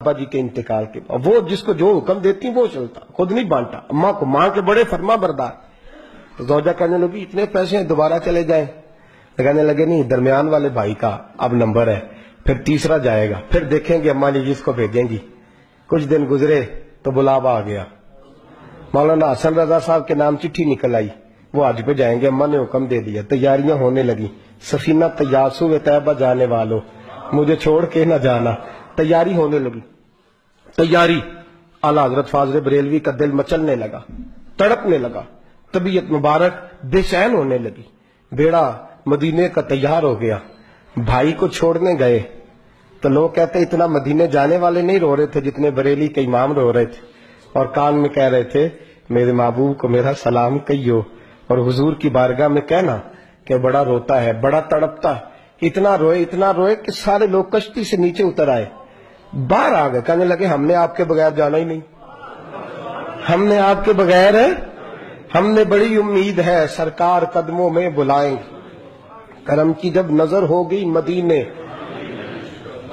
ابا جی کے انتقال کے بعد۔ وہ جس کو جو حکم دیتی وہ چلتا، خود نہیں بانٹا۔ اماں کو ماں کے بڑے فرما بردار۔ تو زوجہ کہنے لگی، اتنے پیسے ہیں، دوبارہ چلے جائیں۔ تو کہنے لگے، نہیں، درمیان والے بھائی کا اب نمبر ہے، پھر تیسرا جائے گا۔ پھر دیکھیں گے اماں جی جس کو بھیجیں گی۔ کچھ دن گزرے تو بلاوا آ گیا۔ مولانا حسن رضا صاحب کے نام چٹھی نکل آئی۔ وہ آج پہ جائیں گے، اماں نے حکم دے دیا۔ تیاریاں ہونے لگی۔ سفینہ تیاسو طیبہ جانے والوں مجھے چھوڑ کے نہ جانا۔ تیاری ہونے لگی۔ تیاری۔ اعلی حضرت فاضل بریلوی کا دل مچلنے لگا، تڑپنے لگا، طبیعت مبارک، بے چین ہونے لگی۔ بیڑا مدینے کا تیار ہو گیا۔ بھائی کو چھوڑنے گئے۔ تو لوگ کہتے اتنا مدینے جانے والے نہیں رو رہے تھے جتنے بریلی کے امام رو رہے تھے۔ اور کان میں کہہ رہے تھے، میرے محبوب کو میرا سلام کہیو۔ اور حضور کی بارگاہ میں کہنا کہ بڑا روتا ہے، بڑا تڑپتا ہے۔ اتنا روئے اتنا روئے کہ سارے لوگ کشتی سے نیچے اتر آئے۔ باہر آ گئے، کہنے لگے، ہم نے آپ کے بغیر جانا ہی نہیں۔ ہم نے آپ کے بغیر، ہم نے بڑی امید ہے، سرکار قدموں میں بلائیں۔ کرم کی جب نظر ہو گئی مدینے،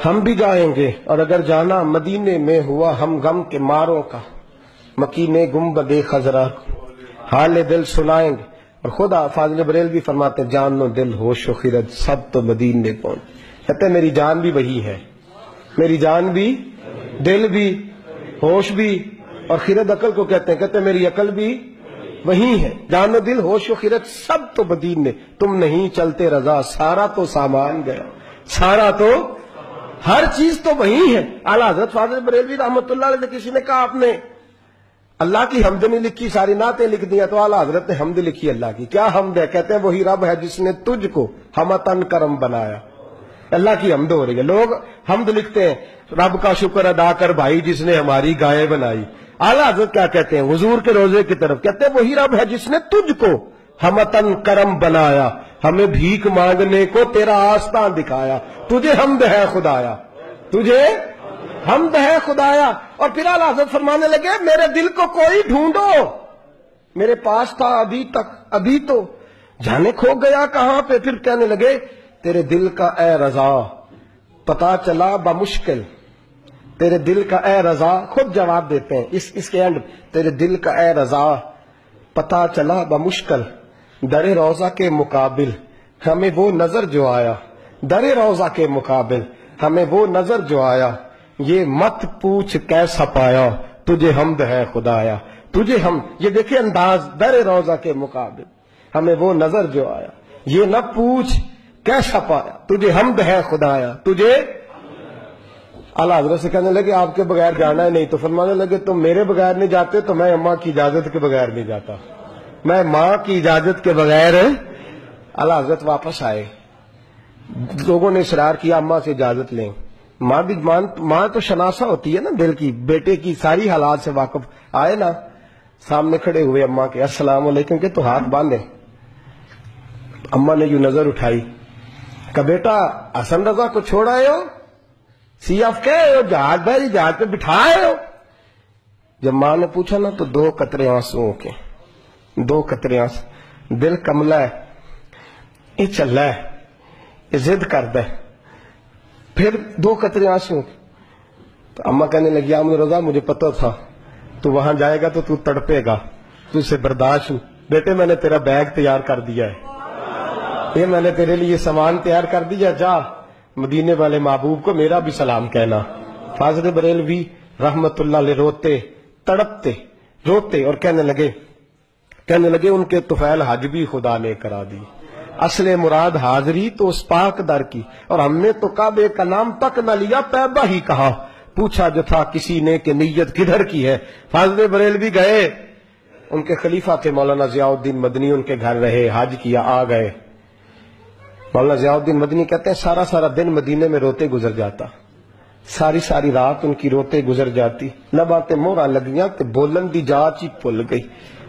ہم بھی جائیں گے۔ اور اگر جانا مدینے میں ہوا ہم غم کے ماروں کا، مکینے گمبد خزرہ حال دل سنائیں گے۔ اور خدا فاضل بریل بھی فرماتے، جان و دل، ہوش و خیرت سب تو مدینے پہنچ کہتے میری جان بھی وہی ہے۔ میری جان بھی، دل بھی، ہوش بھی اور خیرت عقل کو کہتے ہیں، کہتے میری عقل بھی وہی ہے۔ جان و دل، ہوش و خیرت سب تو بدین نے تم نہیں چلتے رضا، سارا تو سامان گیا۔ سارا تو، ہر چیز تو وہی ہے۔ اعلیٰ حضرت فاضل بریلوی رحمت اللہ علیہ کسی نے کہا، آپ نے اللہ کی حمد نہیں لکھی، ساری نعتیں لکھ دیا تو اعلیٰ حضرت نے حمد لکھی اللہ کی۔ کیا حمد ہے؟ کہتے ہیں وہی رب ہے جس نے تجھ کو ہمتن کرم بنایا۔ اللہ کی حمد ہو رہی ہے۔ لوگ حمد لکھتے ہیں، رب کا شکر ادا کر بھائی جس نے ہماری گائے بنائی۔ اعلیٰ حضرت کیا کہتے ہیں؟ حضور کے روزے کی طرف کہتے ہیں، وہی رب ہے جس نے تجھ کو ہمتن کرم بنایا، ہمیں بھیک مانگنے کو تیرا آستان دکھایا۔ تجھے حمد ہے خدایا۔ تجھے حمد ہے خدایا۔ اور پھر اعلیٰ حضرت فرمانے لگے، میرے دل کو کوئی ڈھونڈو۔ میرے پاس تھا ابھی تک، ابھی تو۔ جانے کھو گیا کہاں پہ؟ پھر کہنے لگے تیرے دل کا اے رضا، پتا چلا بمشکل تیرے دل کا اے رضا، خود جواب دیتے ہیں۔ اس اس کے اینڈ تیرے دل کا اے رضا، پتا چلا بمشکل در روزہ کے مقابل ہمیں وہ نظر جو آیا۔ در روزہ کے مقابل ہمیں وہ نظر جو آیا۔ یہ مت پوچھ کیسا پایا، تجھے حمد ہے خدایا۔ تجھے ہم، یہ دیکھیں انداز، در روزہ کے مقابل ہمیں وہ نظر جو آیا۔ یہ نہ پوچھ کیسا پایا تجھے حمد ہے خدایا، تجھے؟ اللہ حضرت سے کہنے لگے، آپ کے بغیر جانا ہے نہیں۔ تو فرمانے لگے، تم میرے بغیر نہیں جاتے تو میں اماں کی اجازت کے بغیر نہیں جاتا۔ میں ماں کی اجازت کے بغیر اللہ حضرت واپس آئے۔ لوگوں نے اشرار کیا، اماں سے اجازت لیں۔ ماں بھی ماں تو شناسا ہوتی ہے نا دل کی، بیٹے کی ساری حالات سے واقف۔ آئے نا، سامنے کھڑے ہوئے اماں کے، السلام علیکم کے تو ہاتھ باندھے۔ اماں نے یوں نظر اٹھائی۔ کہ بیٹا حسن رضا کو چھوڑ آئے ہو۔ سی آف کہ جہاز بھائی جہاز پہ بٹھائے ہو۔ جب ماں نے پوچھا نا، تو دو قطرے آنسو کے۔ دو قطرے آنسو۔ دل کملا ہے۔ یہ چل رہا ہے۔ یہ ضد کرتا ہے۔ پھر دو قطرے آنسو تو اما کہنے لگی آمد رضا مجھے پتہ تھا۔ تو وہاں جائے گا تو تو تڑپے گا۔ تو اسے برداشت بیٹے، میں نے تیرا بیگ تیار کر دیا ہے۔ یہ میں نے تیرے لیے سامان تیار کر دیا، جا، مدینے والے محبوب کو میرا بھی سلام کہنا۔ فاضل بریلوی رحمت اللہ علیہ روتے، تڑپتے، روتے اور کہنے لگے کہنے لگے، ان کے توفیل حج بھی خدا نے کرا دی۔ اصل مراد حاضری تو اس پاک در کی، اور ہم نے تو کعبے کا نام تک نہ لیا پیبا ہی کہا۔ پوچھا جو تھا، کسی نے کہ نیت کدھر کی ہے؟ فاضل بریل بھی گئے۔ ان کے خلیفہ تھے، مولانا ضیاء الدین مدنی، ان کے گھر رہے، حج کیا، آ گئے۔ مولانا ضیاء الدین مدنی کہتے ہیں، سارا سارا دن مدینے میں روتے گزر جاتا۔ ساری ساری رات ان کی روتے گزر جاتی۔ لباتے مورا لگیاں تے بولن دی جاچ ہی پل گئی۔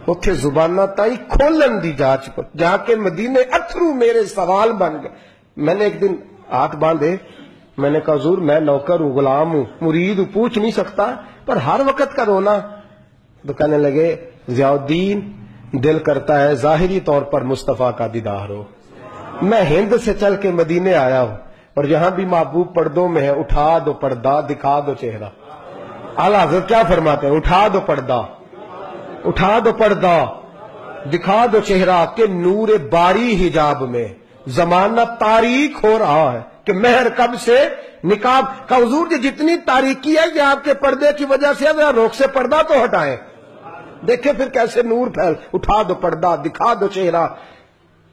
اتھے زبانہ تائی کھولن دی جاچ پل جا کے مدینے اتھرو میرے سوال بن گئے۔ میں نے ایک دن ہاتھ باندھے۔ میں نے کہا، حضور، میں نوکر ہوں، غلام ہوں، مرید ہوں، پوچھ نہیں سکتا، پر ہر وقت کا رونا۔ تو کہنے لگے ضیاء الدین دل کرتا ہے، ظاہری طور پر مصطفیٰ کا دیدار ہو۔ میں ہند سے چل کے مدینے آیا ہوں اور یہاں بھی محبوب پردوں میں ہے، اٹھا دو پردہ، دکھا دو چہرہ۔ اللہ حضرت کیا فرماتے ہیں؟ اٹھا دو پردہ۔ اٹھا دو پردہ۔ دکھا دو چہرہ کہ نور باری حجاب میں۔ زمانہ تاریخ ہو رہا ہے کہ مہر کب سے نکاب۔ کا حضور جی کی جتنی تاریخی ہے یہ آپ کے پردے کی وجہ سے ہے روک سے پردہ تو ہٹائیں۔ دیکھیں پھر کیسے نور پھیل۔ اٹھا دو پردہ، دکھا دو چہرہ۔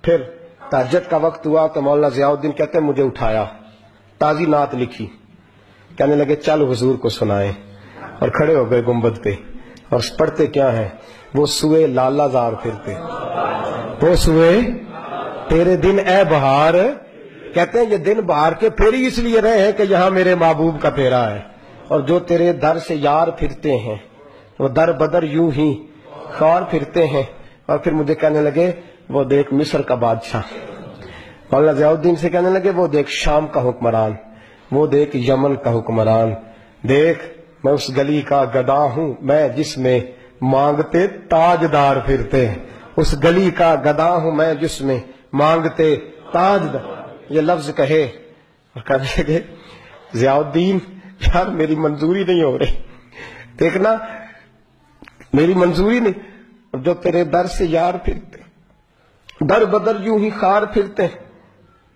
پھر تاجد کا وقت ہوا تو مولانا ضیاء الدین کہتے ہیں، مجھے اٹھایا۔ تازی نعت لکھی۔ کہنے لگے، چل حضور کو سنائیں۔ اور کھڑے ہو گئے گمبد پہ۔ اور پڑھتے کیا ہیں؟ وہ سوئے لالا زار پھرتے۔ وہ سوئے، تیرے دن اے بہار۔ کہتے ہیں، یہ دن بہار کے پھیری اس لیے رہے ہیں کہ یہاں میرے محبوب کا پھیرا ہے۔ اور جو تیرے در سے یار پھرتے ہیں، وہ در بدر یوں ہی خوار پھرتے ہیں۔ اور پھر مجھے کہنے لگے وہ دیکھ مصر کا بادشاہ۔ مولانا ضیاء الدین سے کہنے لگے، وہ دیکھ شام کا حکمران، وہ دیکھ یمن کا حکمران۔ دیکھ، میں اس گلی کا گدا ہوں، میں جس میں مانگتے تاجدار پھرتے اس گلی کا گدا ہوں، میں جس میں مانگتے تاجدار۔ یہ لفظ کہے۔ اور کہنے لگے ضیاء الدین یار میری منظوری نہیں ہو رہی۔ دیکھنا، میری منظوری نہیں۔ جو تیرے در سے یار پھرتے در بدر یوں ہی خار پھرتے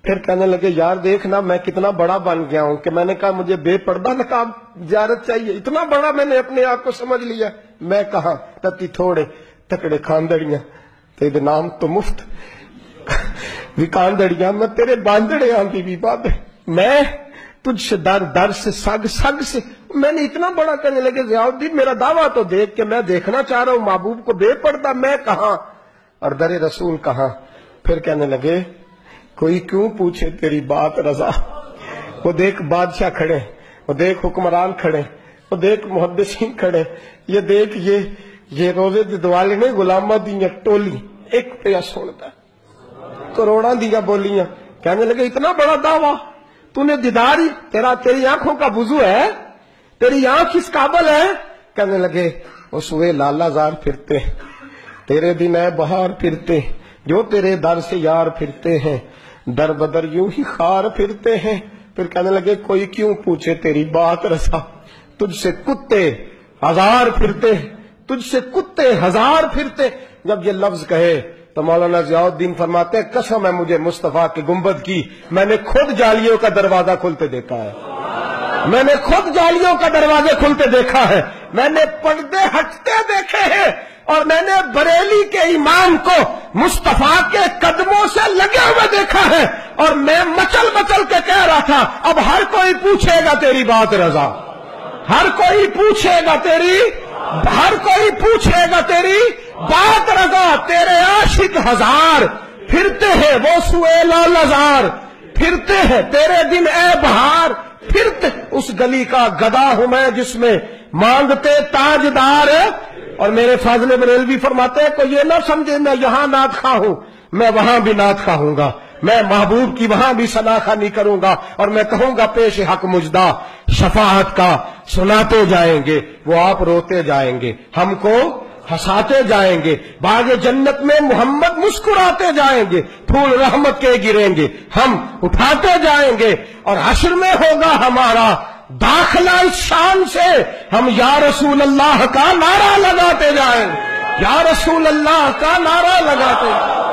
پھر کہنے لگے، یار دیکھنا میں کتنا بڑا بن گیا ہوں کہ میں نے کہا، مجھے بے پردہ نقاب زیارت چاہیے۔ اتنا بڑا میں نے اپنے آپ کو سمجھ لیا۔ میں کہاں، تتی تھوڑے تکڑے کھاندڑیاں۔ تیرے نام تو مفت۔ وکاندڑیاں میں تیرے باندڑے آن بی بی باب میں تجھ سے در در سے سگ سگ سے میں نے اتنا بڑا کہنے لگے ضیاء دی میرا دعویٰ تو دیکھ کہ میں دیکھنا چاہ رہا ہوں، محبوب کو بے پردہ میں کہاں اور در رسول کہاں پھر کہنے لگے، کوئی کیوں پوچھے تیری بات رضا؟ وہ دیکھ بادشاہ کھڑے، وہ دیکھ حکمران کھڑے، وہ دیکھ محدثین کھڑے۔ یہ دیکھ، یہ یہ روزے ددوالے نے غلامہ دیاں ٹولی۔ ایک پیا سنتا کروڑا دیا بولیاں۔ کہنے لگے، اتنا بڑا دعویٰ۔ تو نے دیداری، تیرا، تیری آنکھوں کا وضو ہے؟ تیری آنکھ اس قابل ہے؟ کہنے لگے، وہ سوئے لالہ زار پھرتے۔ ہیں تیرے دن اے بہار پھرتے جو تیرے در سے یار پھرتے ہیں۔ در بدر یوں ہی خار پھرتے ہیں۔ پھر کہنے لگے، کوئی کیوں پوچھے تیری بات رسا؟ تجھ سے کتے ہزار پھرتے تجھ سے کتے ہزار پھرتے جب یہ لفظ کہے تو مولانا ضیاء الدین فرماتے ہیں، قسم ہے مجھے مصطفیٰ کے گمبد کی، میں نے خود جالیوں کا دروازہ کھلتے دیکھا ہے۔ میں نے خود جالیوں کا دروازے کھلتے دیکھا ہے۔ میں نے پردے ہٹتے دیکھے ہیں۔ اور میں نے بریلی کے امام کو مصطفیٰ کے قدموں سے لگے ہوئے دیکھا ہے اور میں مچل مچل کے کہہ رہا تھا، اب ہر کوئی پوچھے گا تیری بات رضا۔ ہر کوئی پوچھے گا تیری، ہر کوئی پوچھے گا تیری بات رضا۔ تیرے عاشق ہزار، پھرتے ہیں وہ سوئے لال ہزار۔ پھرتے ہیں تیرے دن اے بہار۔ پھرتے، اس گلی کا گدا ہوں میں جس میں مانگتے تاجدار اور میرے فاضل بریلوی فرماتے ہیں کوئی یہ نہ سمجھے میں یہاں نعت خواہ ہوں، میں وہاں بھی ناد خواہ ہوں گا۔ میں محبوب کی وہاں بھی سناخہ نہیں کروں گا اور میں کہوں گا پیش حق مجدہ، شفاعت کا سناتے جائیں گے، وہ آپ روتے جائیں گے، ہم کو ہساتے جائیں گے، باغ جنت میں محمد مسکراتے جائیں گے، پھول رحمت کے گریں گے، ہم اٹھاتے جائیں گے اور حشر میں ہوگا ہمارا داخلہ اس شان سے ہم یا رسول اللہ کا نعرہ لگاتے جائیں۔ یا رسول اللہ کا نعرہ لگاتے جائیں۔